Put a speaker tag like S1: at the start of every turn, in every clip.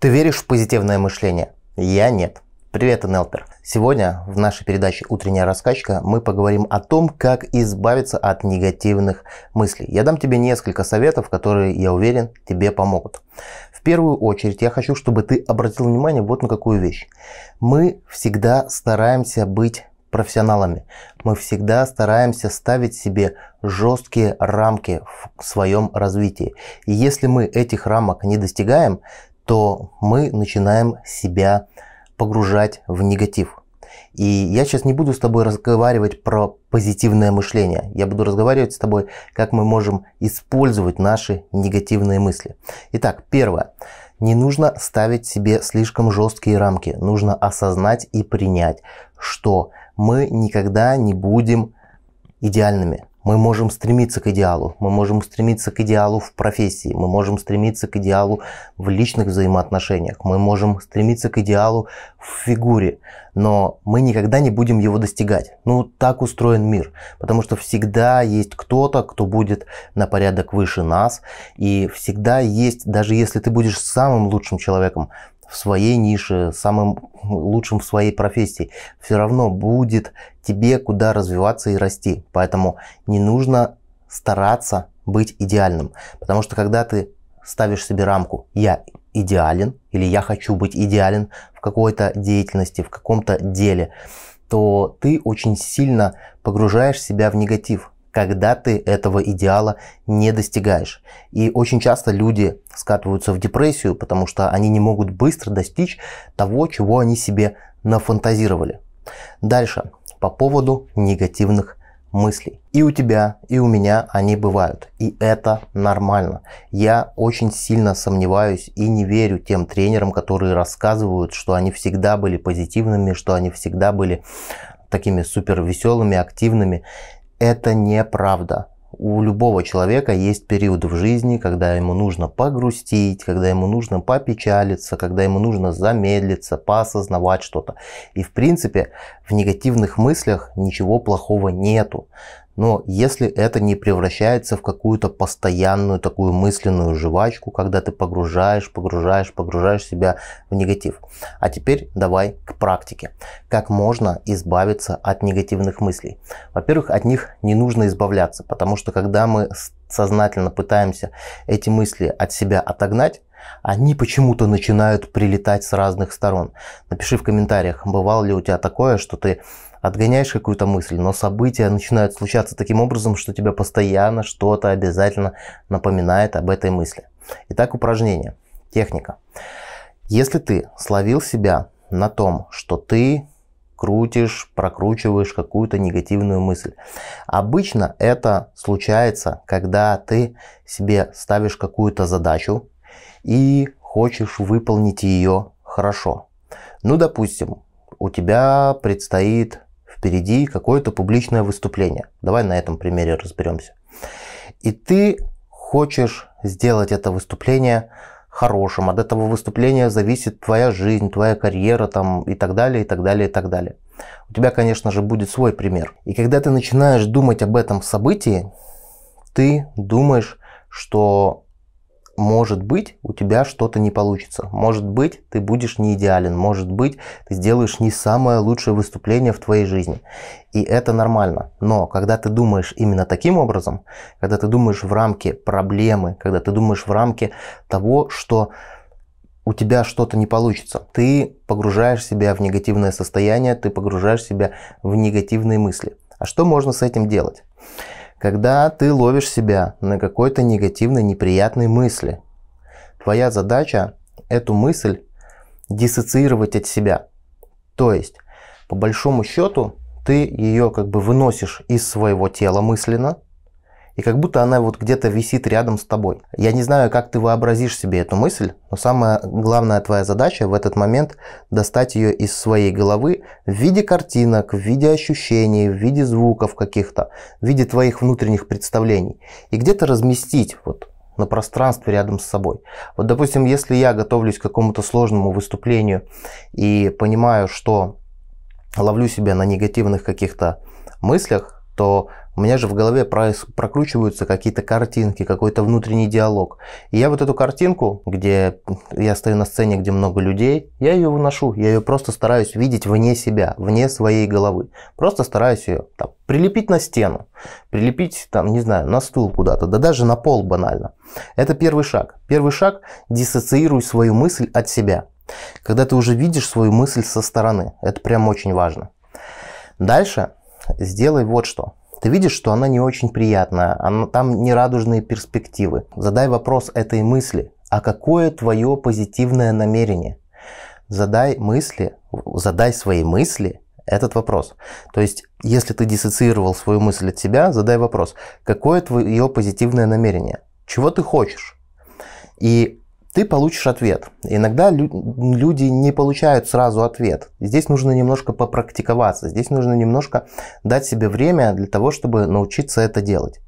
S1: Ты веришь в позитивное мышление? Я нет. Привет, НЛПер. Сегодня в нашей передаче «Утренняя раскачка» мы поговорим о том, как избавиться от негативных мыслей. Я дам тебе несколько советов, которые, я уверен, тебе помогут. В первую очередь я хочу, чтобы ты обратил внимание вот на какую вещь. Мы всегда стараемся быть профессионалами. Мы всегда стараемся ставить себе жесткие рамки в своем развитии. И если мы этих рамок не достигаем, то мы начинаем себя погружать в негатив. И я сейчас не буду с тобой разговаривать про позитивное мышление. Я буду разговаривать с тобой, как мы можем использовать наши негативные мысли. Итак, первое. Не нужно ставить себе слишком жесткие рамки. Нужно осознать и принять, что мы никогда не будем идеальными. Мы можем стремиться к идеалу, мы можем стремиться к идеалу в профессии, мы можем стремиться к идеалу в личных взаимоотношениях, мы можем стремиться к идеалу в фигуре, но мы никогда не будем его достигать. Ну, так устроен мир, потому что всегда есть кто-то, кто будет на порядок выше нас, и всегда есть, даже если ты будешь самым лучшим человеком, в своей нише, самым лучшим в своей профессии, все равно будет тебе куда развиваться и расти. Поэтому не нужно стараться быть идеальным. Потому что когда ты ставишь себе рамку «я идеален» или «я хочу быть идеален» в какой-то деятельности, в каком-то деле, то ты очень сильно погружаешь себя в негатив когда ты этого идеала не достигаешь. И очень часто люди скатываются в депрессию, потому что они не могут быстро достичь того, чего они себе нафантазировали. Дальше, по поводу негативных мыслей. И у тебя, и у меня они бывают. И это нормально. Я очень сильно сомневаюсь и не верю тем тренерам, которые рассказывают, что они всегда были позитивными, что они всегда были такими супер веселыми, активными это неправда. У любого человека есть периоды в жизни, когда ему нужно погрустить, когда ему нужно попечалиться, когда ему нужно замедлиться, поосознавать что-то. И в принципе в негативных мыслях ничего плохого нету. Но если это не превращается в какую-то постоянную такую мысленную жвачку, когда ты погружаешь, погружаешь, погружаешь себя в негатив. А теперь давай к практике. Как можно избавиться от негативных мыслей? Во-первых, от них не нужно избавляться, потому что когда мы сознательно пытаемся эти мысли от себя отогнать, они почему-то начинают прилетать с разных сторон. Напиши в комментариях, бывало ли у тебя такое, что ты отгоняешь какую-то мысль, но события начинают случаться таким образом, что тебе постоянно что-то обязательно напоминает об этой мысли. Итак, упражнение. Техника. Если ты словил себя на том, что ты крутишь, прокручиваешь какую-то негативную мысль. Обычно это случается, когда ты себе ставишь какую-то задачу и хочешь выполнить ее хорошо. Ну, допустим, у тебя предстоит впереди какое-то публичное выступление. Давай на этом примере разберемся. И ты хочешь сделать это выступление хорошим. От этого выступления зависит твоя жизнь, твоя карьера там, и так далее, и так далее, и так далее. У тебя, конечно же, будет свой пример. И когда ты начинаешь думать об этом событии, ты думаешь, что может быть, у тебя что-то не получится. Может быть, ты будешь не идеален. Может быть, ты сделаешь не самое лучшее выступление в твоей жизни. И это нормально. Но когда ты думаешь именно таким образом, когда ты думаешь в рамке проблемы, когда ты думаешь в рамке того, что у тебя что-то не получится. Ты погружаешь себя в негативное состояние, ты погружаешь себя в негативные мысли. А что можно с этим делать? Когда ты ловишь себя на какой-то негативной, неприятной мысли, твоя задача эту мысль диссоциировать от себя. То есть, по большому счету, ты ее как бы выносишь из своего тела мысленно, и как будто она вот где-то висит рядом с тобой. Я не знаю, как ты вообразишь себе эту мысль, но самая главная твоя задача в этот момент достать ее из своей головы в виде картинок, в виде ощущений, в виде звуков каких-то, в виде твоих внутренних представлений. И где-то разместить вот на пространстве рядом с собой. Вот, допустим, если я готовлюсь к какому-то сложному выступлению и понимаю, что ловлю себя на негативных каких-то мыслях, то У меня же в голове прокручиваются какие-то картинки, какой-то внутренний диалог. И я вот эту картинку, где я стою на сцене, где много людей, я ее выношу. Я ее просто стараюсь видеть вне себя, вне своей головы. Просто стараюсь ее там, прилепить на стену, прилепить, там, не знаю, на стул куда-то, да даже на пол банально. Это первый шаг. Первый шаг – диссоциируй свою мысль от себя. Когда ты уже видишь свою мысль со стороны. Это прям очень важно. Дальше сделай вот что. Ты видишь, что она не очень приятная, она, там нерадужные перспективы. Задай вопрос этой мысли. А какое твое позитивное намерение? Задай мысли, задай свои мысли этот вопрос. То есть, если ты диссоциировал свою мысль от себя, задай вопрос. Какое твое позитивное намерение? Чего ты хочешь? И ты получишь ответ. Иногда люди не получают сразу ответ. Здесь нужно немножко попрактиковаться, здесь нужно немножко дать себе время для того, чтобы научиться это делать.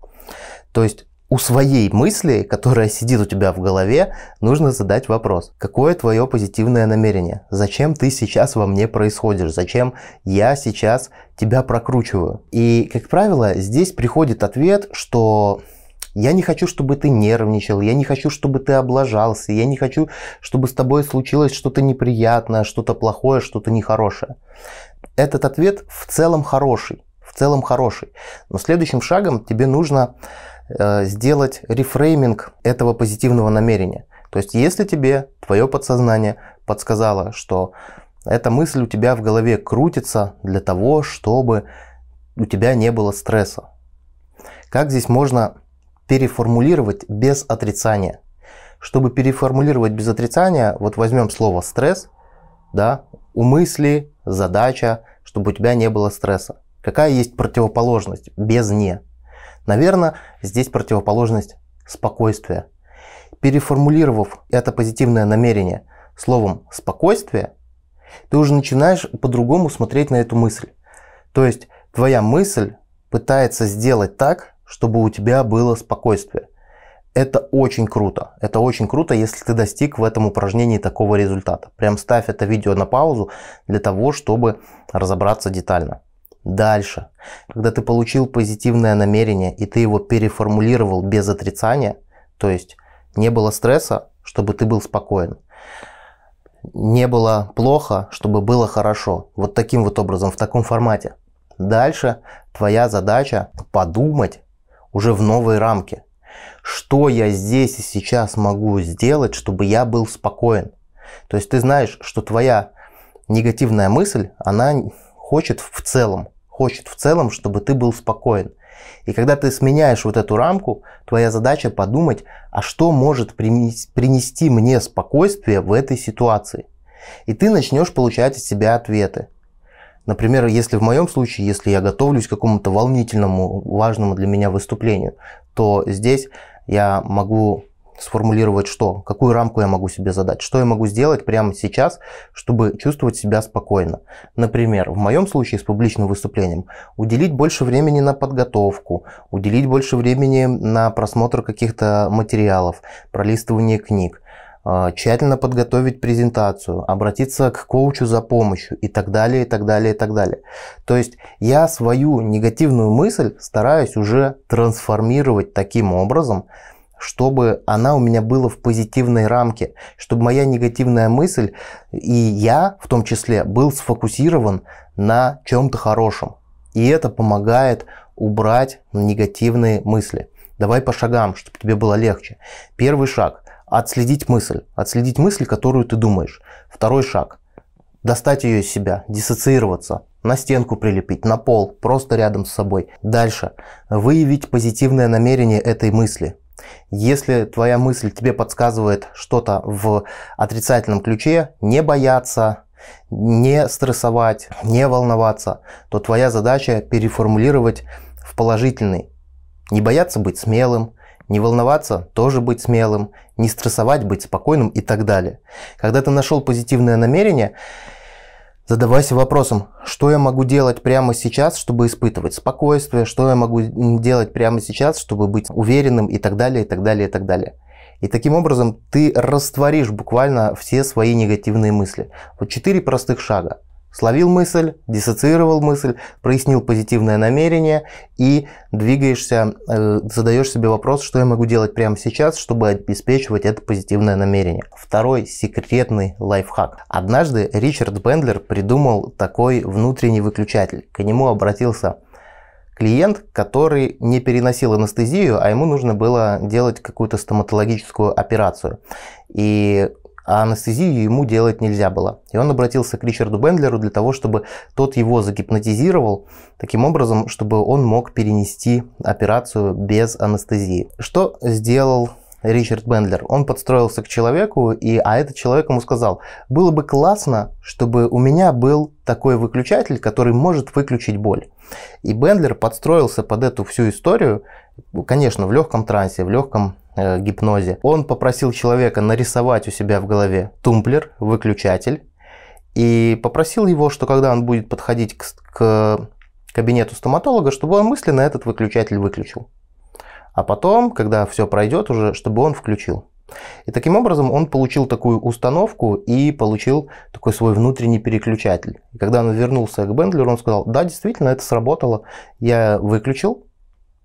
S1: То есть у своей мысли, которая сидит у тебя в голове, нужно задать вопрос. Какое твое позитивное намерение? Зачем ты сейчас во мне происходишь? Зачем я сейчас тебя прокручиваю? И, как правило, здесь приходит ответ, что я не хочу, чтобы ты нервничал, я не хочу, чтобы ты облажался, я не хочу, чтобы с тобой случилось что-то неприятное, что-то плохое, что-то нехорошее. Этот ответ в целом хороший, в целом хороший. Но следующим шагом тебе нужно э, сделать рефрейминг этого позитивного намерения. То есть, если тебе твое подсознание подсказало, что эта мысль у тебя в голове крутится для того, чтобы у тебя не было стресса. Как здесь можно переформулировать без отрицания. Чтобы переформулировать без отрицания, вот возьмем слово стресс, да, у мысли, задача, чтобы у тебя не было стресса. Какая есть противоположность без «не»? Наверное, здесь противоположность спокойствия. Переформулировав это позитивное намерение словом «спокойствие», ты уже начинаешь по-другому смотреть на эту мысль. То есть твоя мысль пытается сделать так, чтобы у тебя было спокойствие. Это очень круто. Это очень круто, если ты достиг в этом упражнении такого результата. Прям ставь это видео на паузу для того, чтобы разобраться детально. Дальше. Когда ты получил позитивное намерение и ты его переформулировал без отрицания, то есть не было стресса, чтобы ты был спокоен. Не было плохо, чтобы было хорошо. Вот таким вот образом, в таком формате. Дальше твоя задача подумать, уже в новой рамке. Что я здесь и сейчас могу сделать, чтобы я был спокоен? То есть ты знаешь, что твоя негативная мысль, она хочет в целом, хочет в целом, чтобы ты был спокоен. И когда ты сменяешь вот эту рамку, твоя задача подумать, а что может принести мне спокойствие в этой ситуации. И ты начнешь получать от себя ответы. Например, если в моем случае, если я готовлюсь к какому-то волнительному, важному для меня выступлению, то здесь я могу сформулировать что, какую рамку я могу себе задать, что я могу сделать прямо сейчас, чтобы чувствовать себя спокойно. Например, в моем случае с публичным выступлением уделить больше времени на подготовку, уделить больше времени на просмотр каких-то материалов, пролистывание книг, тщательно подготовить презентацию, обратиться к коучу за помощью и так далее, и так далее, и так далее. То есть я свою негативную мысль стараюсь уже трансформировать таким образом, чтобы она у меня была в позитивной рамке, чтобы моя негативная мысль и я в том числе был сфокусирован на чем-то хорошем. И это помогает убрать негативные мысли. Давай по шагам, чтобы тебе было легче. Первый шаг отследить мысль, отследить мысль, которую ты думаешь. Второй шаг – достать ее из себя, диссоциироваться, на стенку прилепить, на пол, просто рядом с собой. Дальше – выявить позитивное намерение этой мысли. Если твоя мысль тебе подсказывает что-то в отрицательном ключе, не бояться, не стрессовать, не волноваться, то твоя задача переформулировать в положительный. Не бояться быть смелым, не волноваться, тоже быть смелым, не стрессовать, быть спокойным и так далее. Когда ты нашел позитивное намерение, задавайся вопросом, что я могу делать прямо сейчас, чтобы испытывать спокойствие, что я могу делать прямо сейчас, чтобы быть уверенным и так далее, и так далее, и так далее. И таким образом ты растворишь буквально все свои негативные мысли. Вот четыре простых шага. Словил мысль, диссоциировал мысль, прояснил позитивное намерение и двигаешься, э, задаешь себе вопрос, что я могу делать прямо сейчас, чтобы обеспечивать это позитивное намерение. Второй секретный лайфхак. Однажды Ричард Бендлер придумал такой внутренний выключатель. К нему обратился клиент, который не переносил анестезию, а ему нужно было делать какую-то стоматологическую операцию. И а анестезию ему делать нельзя было. И он обратился к Ричарду Бендлеру для того, чтобы тот его загипнотизировал, таким образом, чтобы он мог перенести операцию без анестезии. Что сделал Ричард Бендлер. Он подстроился к человеку, и, а этот человек ему сказал, было бы классно, чтобы у меня был такой выключатель, который может выключить боль. И Бендлер подстроился под эту всю историю, конечно, в легком трансе, в легком э, гипнозе. Он попросил человека нарисовать у себя в голове тумблер, выключатель, и попросил его, что когда он будет подходить к, к кабинету стоматолога, чтобы он мысленно этот выключатель выключил. А потом, когда все пройдет уже, чтобы он включил. И таким образом он получил такую установку и получил такой свой внутренний переключатель. И когда он вернулся к Бендлеру, он сказал, да, действительно, это сработало. Я выключил,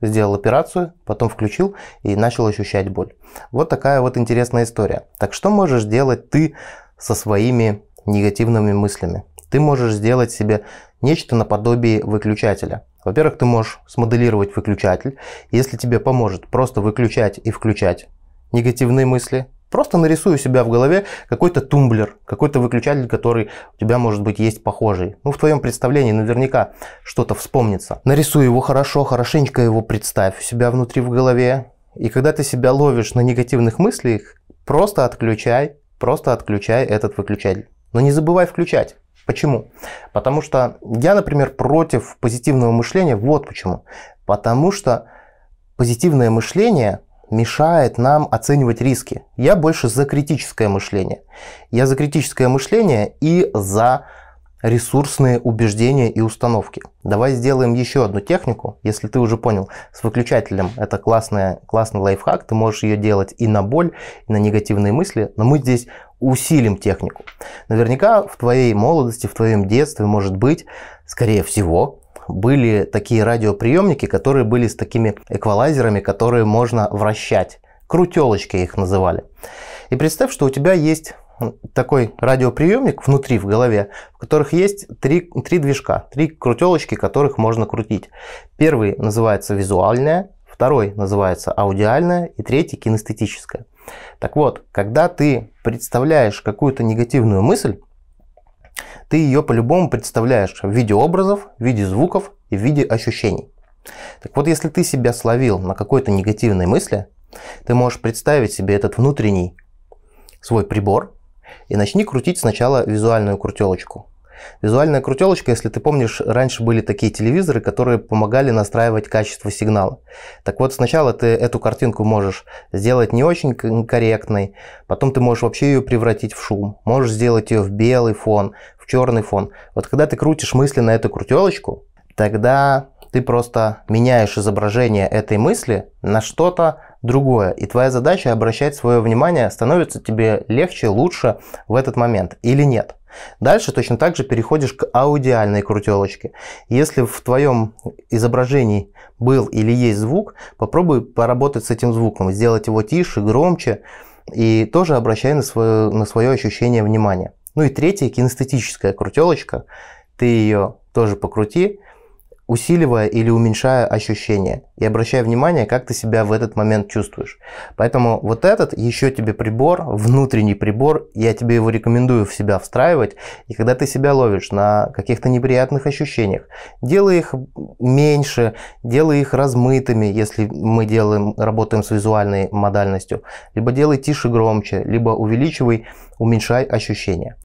S1: сделал операцию, потом включил и начал ощущать боль. Вот такая вот интересная история. Так что можешь делать ты со своими негативными мыслями? Ты можешь сделать себе нечто наподобие выключателя. Во-первых, ты можешь смоделировать выключатель. Если тебе поможет просто выключать и включать негативные мысли, Просто нарисуй у себя в голове какой-то тумблер, какой-то выключатель, который у тебя, может быть, есть похожий. Ну, в твоем представлении наверняка что-то вспомнится. Нарисуй его хорошо, хорошенько его представь у себя внутри в голове. И когда ты себя ловишь на негативных мыслях, просто отключай, просто отключай этот выключатель. Но не забывай включать. Почему? Потому что я, например, против позитивного мышления. Вот почему. Потому что позитивное мышление мешает нам оценивать риски. Я больше за критическое мышление. Я за критическое мышление и за ресурсные убеждения и установки. Давай сделаем еще одну технику. Если ты уже понял, с выключателем это классный, классный лайфхак. Ты можешь ее делать и на боль, и на негативные мысли. Но мы здесь усилим технику. Наверняка в твоей молодости, в твоем детстве, может быть, скорее всего, были такие радиоприемники, которые были с такими эквалайзерами, которые можно вращать. Крутелочки их называли. И представь, что у тебя есть такой радиоприемник внутри в голове, в которых есть три, три движка, три крутелочки, которых можно крутить. Первый называется визуальная, второй называется аудиальная и третий кинестетическая. Так вот, когда ты представляешь какую-то негативную мысль, ты ее по-любому представляешь в виде образов, в виде звуков и в виде ощущений. Так вот, если ты себя словил на какой-то негативной мысли, ты можешь представить себе этот внутренний свой прибор и начни крутить сначала визуальную крутелочку. Визуальная крутелочка, если ты помнишь, раньше были такие телевизоры, которые помогали настраивать качество сигнала. Так вот, сначала ты эту картинку можешь сделать не очень корректной, потом ты можешь вообще ее превратить в шум, можешь сделать ее в белый фон, в черный фон. Вот когда ты крутишь мысли на эту крутелочку, тогда ты просто меняешь изображение этой мысли на что-то другое. И твоя задача обращать свое внимание становится тебе легче, лучше в этот момент или нет. Дальше точно так же переходишь к аудиальной крутелочке. Если в твоем изображении был или есть звук, попробуй поработать с этим звуком, сделать его тише, громче и тоже обращай на свое, на свое ощущение внимания. Ну и третья кинестетическая крутелочка. Ты ее тоже покрути, усиливая или уменьшая ощущения. И обращая внимание, как ты себя в этот момент чувствуешь. Поэтому вот этот еще тебе прибор, внутренний прибор, я тебе его рекомендую в себя встраивать. И когда ты себя ловишь на каких-то неприятных ощущениях, делай их меньше, делай их размытыми, если мы делаем, работаем с визуальной модальностью. Либо делай тише, громче, либо увеличивай, уменьшай ощущения.